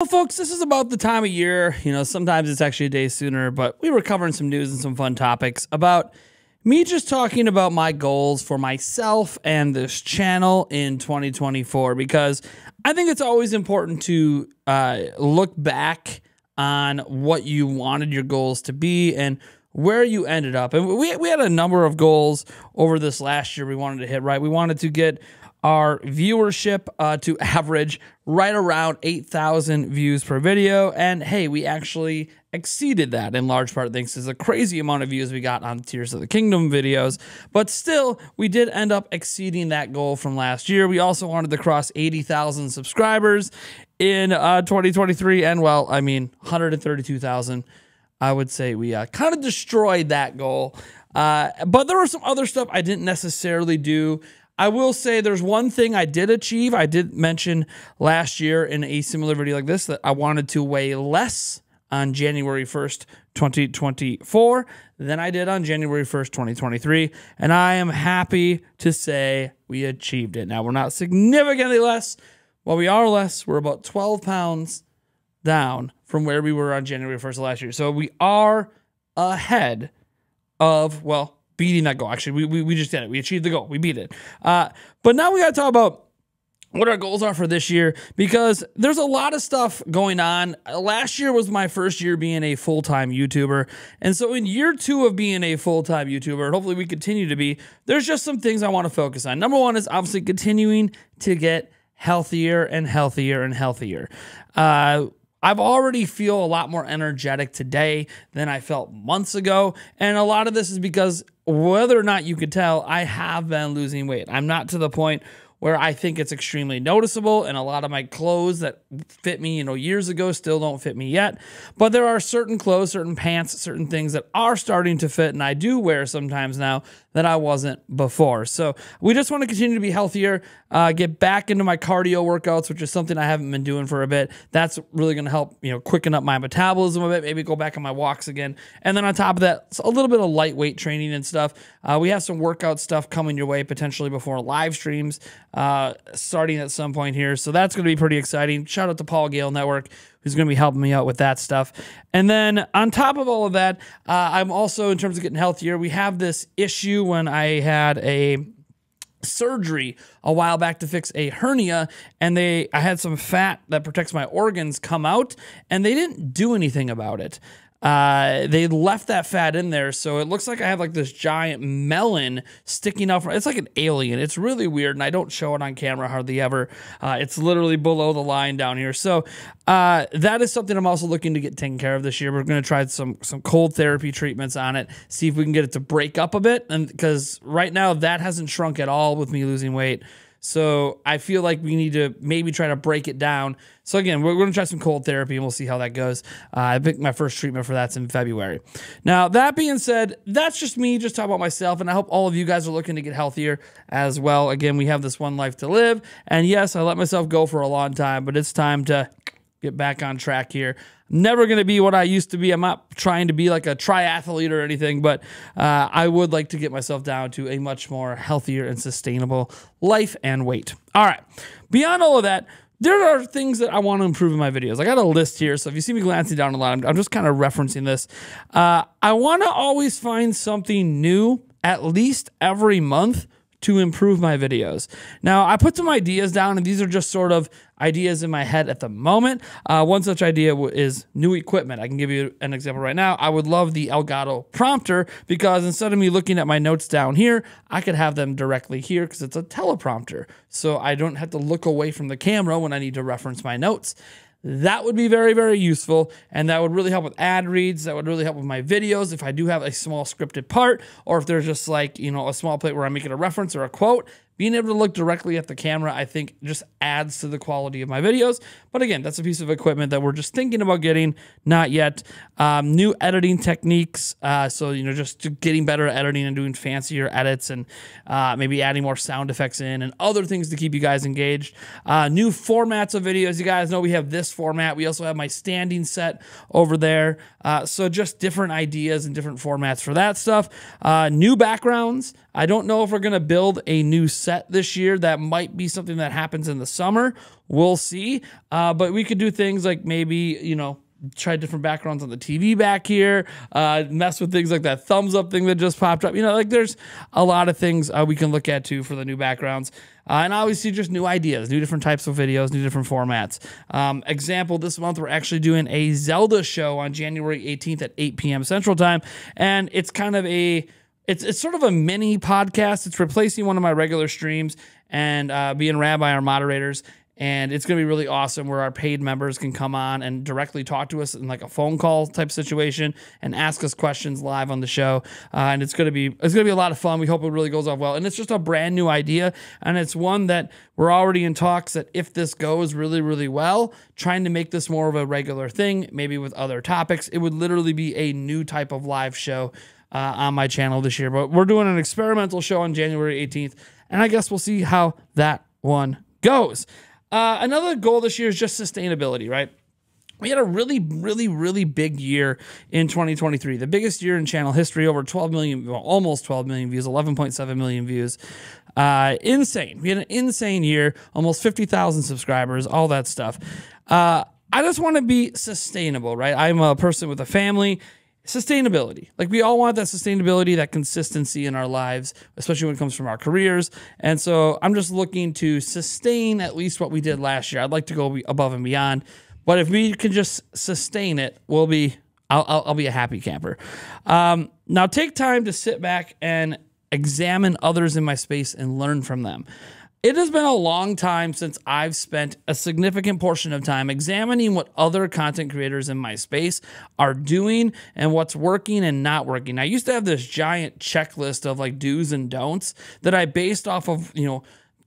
Well, folks, this is about the time of year. You know, sometimes it's actually a day sooner, but we were covering some news and some fun topics about me just talking about my goals for myself and this channel in 2024 because I think it's always important to uh, look back on what you wanted your goals to be and where you ended up. And we, we had a number of goals over this last year we wanted to hit, right? We wanted to get our viewership uh, to average right around 8,000 views per video. And hey, we actually exceeded that in large part thanks to the crazy amount of views we got on Tears of the Kingdom videos. But still, we did end up exceeding that goal from last year. We also wanted to cross 80,000 subscribers in uh, 2023. And well, I mean, 132,000. I would say we uh, kind of destroyed that goal. Uh, but there was some other stuff I didn't necessarily do. I will say there's one thing I did achieve. I did mention last year in a similar video like this that I wanted to weigh less on January 1st, 2024 than I did on January 1st, 2023. And I am happy to say we achieved it. Now, we're not significantly less. Well, we are less. We're about 12 pounds down from where we were on January 1st of last year. So we are ahead of, well, beating that goal. Actually, we, we, we just did it. We achieved the goal. We beat it. Uh, but now we got to talk about what our goals are for this year because there's a lot of stuff going on. Last year was my first year being a full time YouTuber. And so, in year two of being a full time YouTuber, and hopefully we continue to be, there's just some things I want to focus on. Number one is obviously continuing to get healthier and healthier and healthier. Uh, I've already feel a lot more energetic today than I felt months ago. And a lot of this is because whether or not you could tell, I have been losing weight. I'm not to the point where I think it's extremely noticeable and a lot of my clothes that fit me, you know, years ago still don't fit me yet. But there are certain clothes, certain pants, certain things that are starting to fit and I do wear sometimes now that I wasn't before. So we just want to continue to be healthier, uh, get back into my cardio workouts, which is something I haven't been doing for a bit. That's really going to help, you know, quicken up my metabolism a bit, maybe go back on my walks again. And then on top of that, a little bit of lightweight training and stuff. Uh, we have some workout stuff coming your way potentially before live streams uh, starting at some point here. So that's going to be pretty exciting. Shout out to Paul Gale Network who's going to be helping me out with that stuff. And then on top of all of that, uh, I'm also, in terms of getting healthier, we have this issue when I had a surgery a while back to fix a hernia and they I had some fat that protects my organs come out and they didn't do anything about it uh, they left that fat in there, so it looks like I have like this giant melon sticking out from. It's like an alien. It's really weird, and I don't show it on camera hardly ever. Uh, it's literally below the line down here. So uh, that is something I'm also looking to get taken care of this year. We're going to try some some cold therapy treatments on it, see if we can get it to break up a bit, and because right now that hasn't shrunk at all with me losing weight. So I feel like we need to maybe try to break it down. So again, we're going to try some cold therapy and we'll see how that goes. Uh, I think my first treatment for that's in February. Now that being said, that's just me just talking about myself, and I hope all of you guys are looking to get healthier as well. Again, we have this one life to live, and yes, I let myself go for a long time, but it's time to get back on track here. Never going to be what I used to be. I'm not trying to be like a triathlete or anything, but uh, I would like to get myself down to a much more healthier and sustainable life and weight. All right. Beyond all of that, there are things that I want to improve in my videos. I got a list here, so if you see me glancing down a lot, I'm, I'm just kind of referencing this. Uh, I want to always find something new at least every month to improve my videos. Now, I put some ideas down, and these are just sort of ideas in my head at the moment. Uh, one such idea is new equipment. I can give you an example right now. I would love the Elgato prompter because instead of me looking at my notes down here, I could have them directly here because it's a teleprompter. So I don't have to look away from the camera when I need to reference my notes. That would be very, very useful. And that would really help with ad reads. That would really help with my videos if I do have a small scripted part or if there's just like, you know, a small plate where I'm making a reference or a quote being able to look directly at the camera, I think, just adds to the quality of my videos. But again, that's a piece of equipment that we're just thinking about getting, not yet. Um, new editing techniques. Uh, so, you know, just getting better at editing and doing fancier edits and uh, maybe adding more sound effects in and other things to keep you guys engaged. Uh, new formats of videos. You guys know we have this format. We also have my standing set over there. Uh, so, just different ideas and different formats for that stuff. Uh, new backgrounds. I don't know if we're going to build a new set this year. That might be something that happens in the summer. We'll see. Uh, but we could do things like maybe, you know, try different backgrounds on the TV back here, uh, mess with things like that thumbs up thing that just popped up. You know, like there's a lot of things uh, we can look at too for the new backgrounds. Uh, and obviously, just new ideas, new different types of videos, new different formats. Um, example, this month we're actually doing a Zelda show on January 18th at 8 p.m. Central Time. And it's kind of a it's, it's sort of a mini podcast. It's replacing one of my regular streams and uh, being Rabbi, our moderators and it's going to be really awesome where our paid members can come on and directly talk to us in like a phone call type situation and ask us questions live on the show. Uh, and it's going to be it's going to be a lot of fun. We hope it really goes off well. And it's just a brand new idea and it's one that we're already in talks that if this goes really really well trying to make this more of a regular thing maybe with other topics it would literally be a new type of live show uh, on my channel this year but we're doing an experimental show on january 18th and i guess we'll see how that one goes uh, another goal this year is just sustainability, right? We had a really, really, really big year in 2023. The biggest year in channel history, over 12 million, well, almost 12 million views, 11.7 million views. Uh, insane. We had an insane year, almost 50,000 subscribers, all that stuff. Uh, I just want to be sustainable, right? I'm a person with a family sustainability. Like we all want that sustainability, that consistency in our lives, especially when it comes from our careers. And so I'm just looking to sustain at least what we did last year. I'd like to go above and beyond, but if we can just sustain it, we'll be. I'll, I'll, I'll be a happy camper. Um, now take time to sit back and examine others in my space and learn from them. It has been a long time since I've spent a significant portion of time examining what other content creators in my space are doing and what's working and not working. I used to have this giant checklist of like do's and don'ts that I based off of, you know,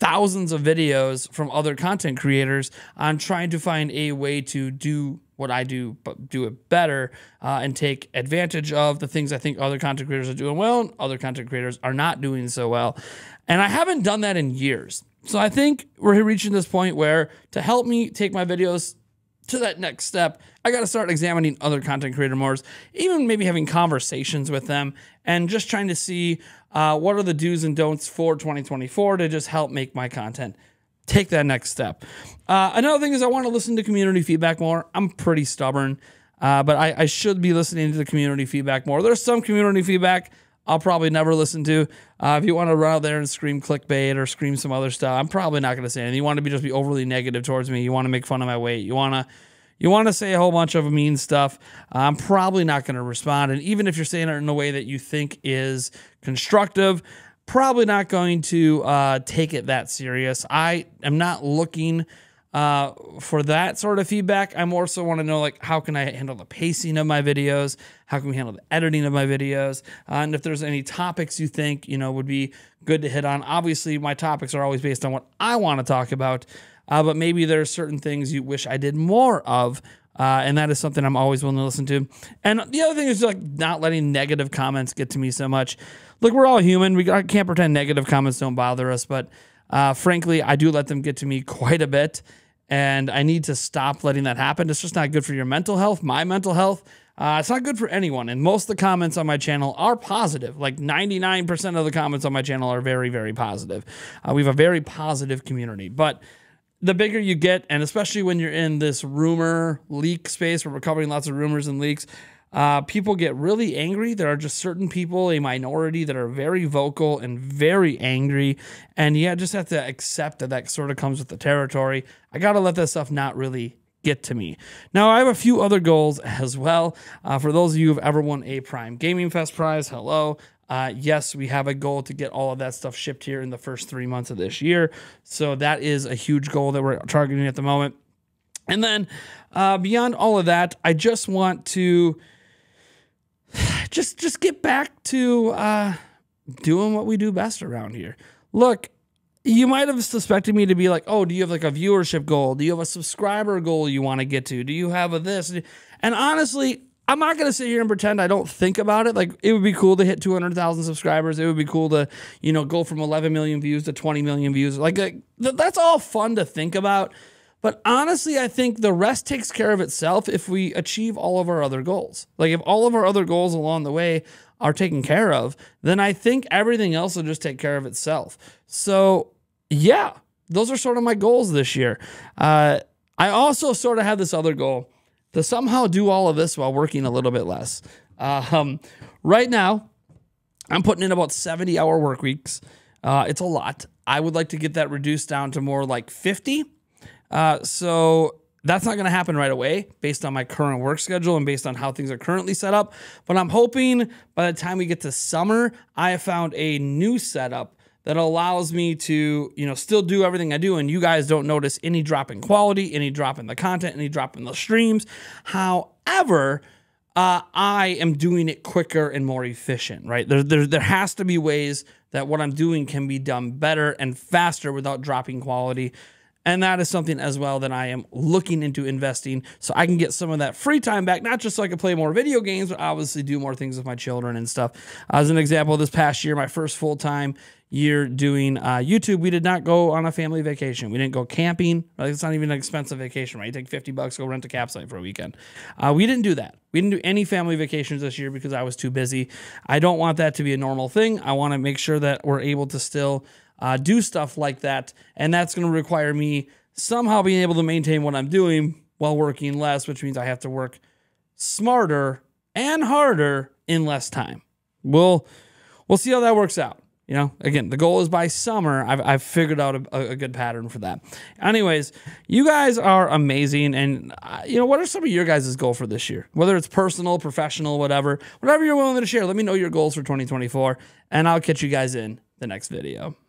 thousands of videos from other content creators on trying to find a way to do what I do, but do it better uh, and take advantage of the things I think other content creators are doing well and other content creators are not doing so well. And I haven't done that in years. So I think we're reaching this point where to help me take my videos to that next step, I got to start examining other content creator more, even maybe having conversations with them and just trying to see uh, what are the do's and don'ts for 2024 to just help make my content take that next step. Uh, another thing is I want to listen to community feedback more. I'm pretty stubborn, uh, but I, I, should be listening to the community feedback more. There's some community feedback I'll probably never listen to. Uh, if you want to run out there and scream clickbait or scream some other stuff, I'm probably not going to say anything. You want to be just be overly negative towards me. You want to make fun of my weight. You want to you want to say a whole bunch of mean stuff. I'm probably not going to respond. And even if you're saying it in a way that you think is constructive, probably not going to uh, take it that serious. I am not looking uh, for that sort of feedback. I more so want to know like how can I handle the pacing of my videos? How can we handle the editing of my videos? Uh, and if there's any topics you think you know would be good to hit on. Obviously, my topics are always based on what I want to talk about, uh, but maybe there are certain things you wish I did more of. Uh, and that is something I'm always willing to listen to. And the other thing is like not letting negative comments get to me so much. Look, we're all human. We can't pretend negative comments don't bother us, but uh, frankly, I do let them get to me quite a bit and I need to stop letting that happen. It's just not good for your mental health, my mental health. Uh, it's not good for anyone. And most of the comments on my channel are positive. Like 99% of the comments on my channel are very, very positive. Uh, we have a very positive community. But the bigger you get, and especially when you're in this rumor leak space where we're covering lots of rumors and leaks, uh, people get really angry. There are just certain people, a minority, that are very vocal and very angry. And yeah, just have to accept that that sort of comes with the territory. I got to let that stuff not really get to me. Now, I have a few other goals as well. Uh, for those of you who've ever won a Prime Gaming Fest prize, hello. Uh, yes, we have a goal to get all of that stuff shipped here in the first three months of this year. So that is a huge goal that we're targeting at the moment. And then uh, beyond all of that, I just want to just just get back to uh, doing what we do best around here. Look, you might have suspected me to be like, oh, do you have like a viewership goal? Do you have a subscriber goal you want to get to? Do you have a this? And honestly, I'm not going to sit here and pretend I don't think about it. Like, it would be cool to hit 200,000 subscribers. It would be cool to, you know, go from 11 million views to 20 million views. Like, like that's all fun to think about. But honestly, I think the rest takes care of itself if we achieve all of our other goals. Like if all of our other goals along the way are taken care of, then I think everything else will just take care of itself. So, yeah, those are sort of my goals this year. Uh, I also sort of have this other goal to somehow do all of this while working a little bit less. Um, right now, I'm putting in about 70 hour work weeks. Uh, it's a lot. I would like to get that reduced down to more like 50. Uh, so that's not going to happen right away based on my current work schedule and based on how things are currently set up. But I'm hoping by the time we get to summer, I have found a new setup that allows me to, you know, still do everything I do and you guys don't notice any drop in quality, any drop in the content, any drop in the streams. However, uh, I am doing it quicker and more efficient, right? There, there, there has to be ways that what I'm doing can be done better and faster without dropping quality. And that is something as well that I am looking into investing so I can get some of that free time back, not just so I can play more video games, but obviously do more things with my children and stuff. As an example, this past year, my first full time year doing uh, YouTube, we did not go on a family vacation. We didn't go camping. Like it's not even an expensive vacation, right? You take 50 bucks, go rent a campsite for a weekend. Uh, we didn't do that. We didn't do any family vacations this year because I was too busy. I don't want that to be a normal thing. I want to make sure that we're able to still uh, do stuff like that. And that's going to require me somehow being able to maintain what I'm doing while working less, which means I have to work smarter and harder in less time. We'll we'll see how that works out. You know, again, the goal is by summer. I've, I've figured out a, a good pattern for that. Anyways, you guys are amazing. And, uh, you know, what are some of your guys' goal for this year? Whether it's personal, professional, whatever, whatever you're willing to share, let me know your goals for 2024. And I'll catch you guys in the next video.